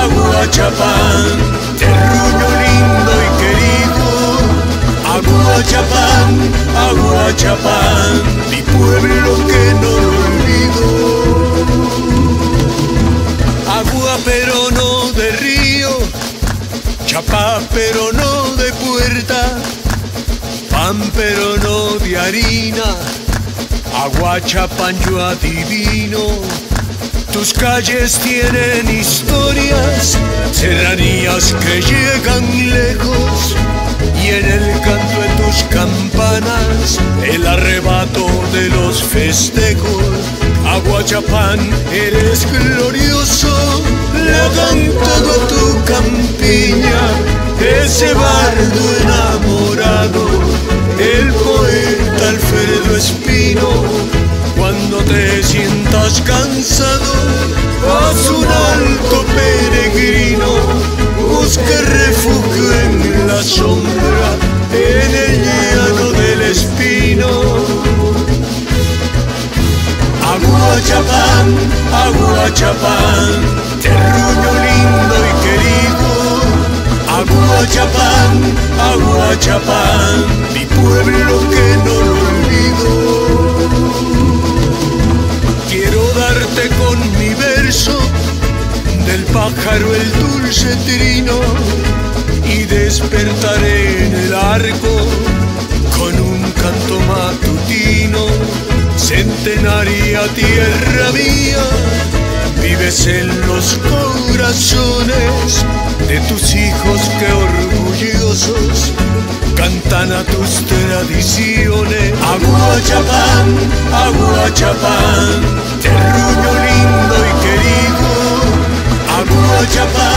Aguachapán, terruño lindo y querido. Aguachapán, Aguachapán, mi pueblo que no lo olvido. Agua pero no de río, chapá pero no de puerta, pan pero no de harina, Aguachapán yo adivino. Tus calles tienen historias, serranías que llegan lejos y en el canto de tus campanas el arrebato de los festejos. Aguachapán, eres glorioso, la cantado tu campiña, ese bardo enamorado, el poeta Alfredo Espino cuando te sientas cansado, haz un alto peregrino, busca refugio en la sombra, en el llano del espino. Aguachapán, Aguachapán, terruño lindo y querido. Aguachapán, Aguachapán, mi pueblo que Con mi verso del pájaro el dulce trino y despertaré en el arco con un canto matutino. Centenaria tierra mía, vives en los corazones de tus hijos que orgullosos cantan a tus tradiciones. Aguachapán, Aguachapán, terruño lindo y querido. Aguachapán,